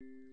you